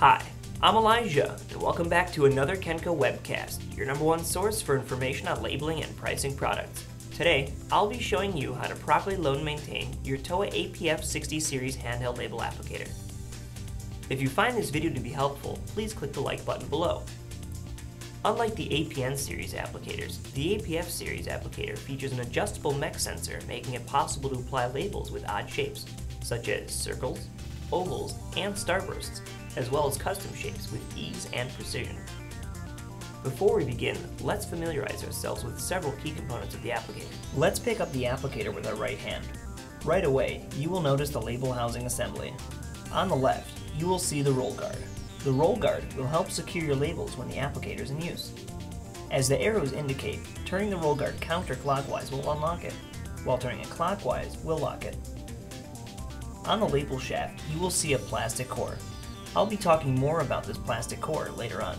Hi, I'm Elijah, and welcome back to another Kenco webcast, your number one source for information on labeling and pricing products. Today, I'll be showing you how to properly load and maintain your Towa APF 60 series handheld label applicator. If you find this video to be helpful, please click the like button below. Unlike the APN series applicators, the APF series applicator features an adjustable mech sensor making it possible to apply labels with odd shapes, such as circles, ovals, and starbursts, as well as custom shapes with ease and precision. Before we begin, let's familiarize ourselves with several key components of the applicator. Let's pick up the applicator with our right hand. Right away, you will notice the label housing assembly. On the left, you will see the roll guard. The roll guard will help secure your labels when the applicator is in use. As the arrows indicate, turning the roll guard counterclockwise will unlock it, while turning it clockwise will lock it. On the label shaft, you will see a plastic core. I'll be talking more about this plastic core later on.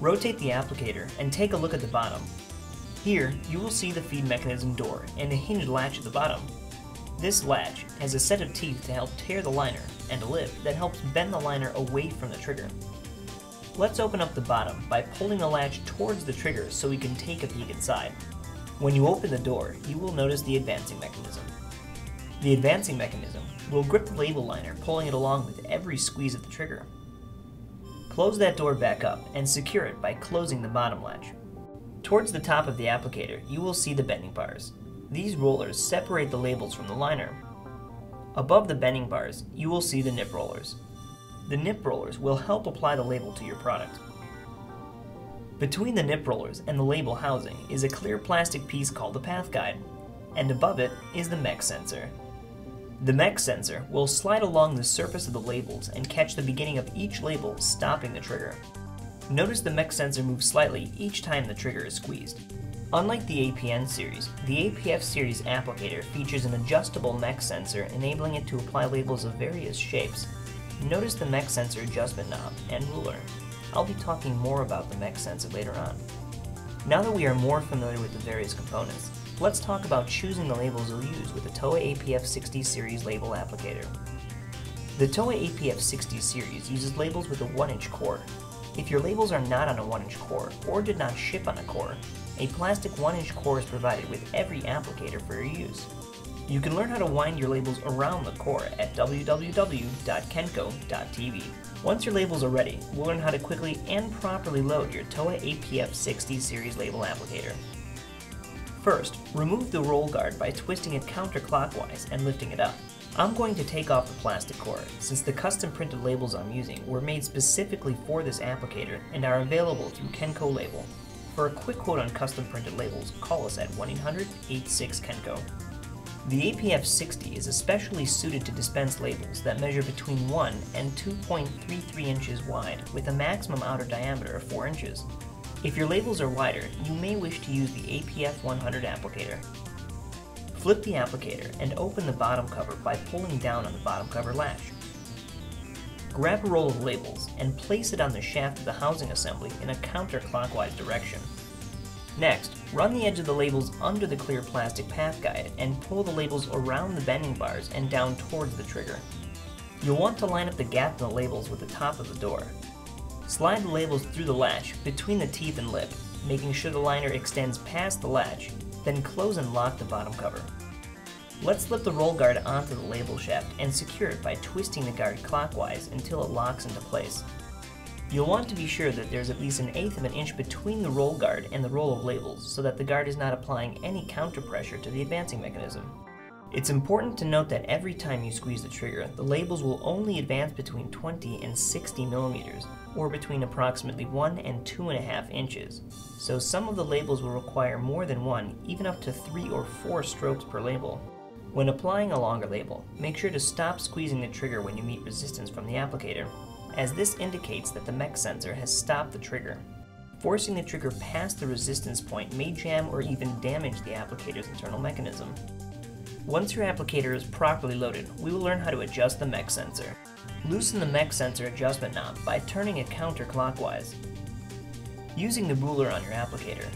Rotate the applicator and take a look at the bottom. Here, you will see the feed mechanism door and a hinged latch at the bottom. This latch has a set of teeth to help tear the liner and a lip that helps bend the liner away from the trigger. Let's open up the bottom by pulling the latch towards the trigger so we can take a peek inside. When you open the door, you will notice the advancing mechanism. The advancing mechanism will grip the label liner, pulling it along with every squeeze of the trigger. Close that door back up and secure it by closing the bottom latch. Towards the top of the applicator, you will see the bending bars. These rollers separate the labels from the liner. Above the bending bars, you will see the nip rollers. The nip rollers will help apply the label to your product. Between the nip rollers and the label housing is a clear plastic piece called the path guide, and above it is the mech sensor, the mech sensor will slide along the surface of the labels and catch the beginning of each label, stopping the trigger. Notice the mech sensor moves slightly each time the trigger is squeezed. Unlike the APN series, the APF series applicator features an adjustable mech sensor enabling it to apply labels of various shapes. Notice the mech sensor adjustment knob and ruler. I'll be talking more about the mech sensor later on. Now that we are more familiar with the various components, let's talk about choosing the labels you'll use with the Towa APF 60 series label applicator. The Towa APF 60 series uses labels with a 1-inch core. If your labels are not on a 1-inch core or did not ship on a core, a plastic 1-inch core is provided with every applicator for your use. You can learn how to wind your labels around the core at www.kenco.tv. Once your labels are ready, we'll learn how to quickly and properly load your Towa APF 60 series label applicator. First, remove the roll guard by twisting it counterclockwise and lifting it up. I'm going to take off the plastic core, since the custom printed labels I'm using were made specifically for this applicator and are available through Kenco Label. For a quick quote on custom printed labels, call us at 1-800-86-KENCO. The APF 60 is especially suited to dispense labels that measure between 1 and 2.33 inches wide with a maximum outer diameter of 4 inches. If your labels are wider, you may wish to use the APF 100 applicator. Flip the applicator and open the bottom cover by pulling down on the bottom cover latch. Grab a roll of labels and place it on the shaft of the housing assembly in a counterclockwise direction. Next, run the edge of the labels under the clear plastic path guide and pull the labels around the bending bars and down towards the trigger. You'll want to line up the gap in the labels with the top of the door. Slide the labels through the latch between the teeth and lip, making sure the liner extends past the latch, then close and lock the bottom cover. Let's slip the roll guard onto the label shaft and secure it by twisting the guard clockwise until it locks into place. You'll want to be sure that there's at least an eighth of an inch between the roll guard and the roll of labels so that the guard is not applying any counter pressure to the advancing mechanism. It's important to note that every time you squeeze the trigger, the labels will only advance between 20 and 60 millimeters, or between approximately 1 and 2.5 inches. So some of the labels will require more than one, even up to 3 or 4 strokes per label. When applying a longer label, make sure to stop squeezing the trigger when you meet resistance from the applicator, as this indicates that the mech sensor has stopped the trigger. Forcing the trigger past the resistance point may jam or even damage the applicator's internal mechanism. Once your applicator is properly loaded, we will learn how to adjust the mech sensor. Loosen the mech sensor adjustment knob by turning it counterclockwise. Using the ruler on your applicator,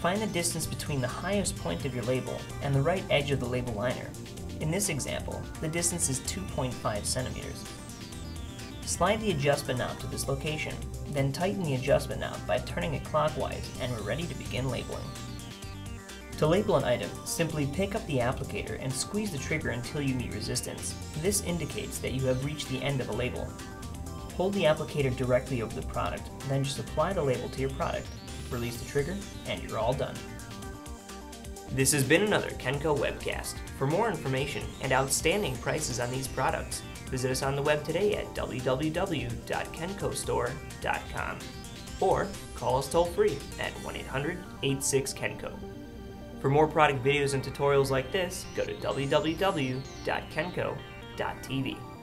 find the distance between the highest point of your label and the right edge of the label liner. In this example, the distance is 2.5 centimeters. Slide the adjustment knob to this location, then tighten the adjustment knob by turning it clockwise and we're ready to begin labeling. To label an item, simply pick up the applicator and squeeze the trigger until you meet resistance. This indicates that you have reached the end of a label. Hold the applicator directly over the product, then just apply the label to your product. Release the trigger, and you're all done. This has been another Kenco webcast. For more information and outstanding prices on these products, visit us on the web today at www.kencostore.com or call us toll free at 1 800 86 Kenco. For more product videos and tutorials like this, go to www.kenco.tv.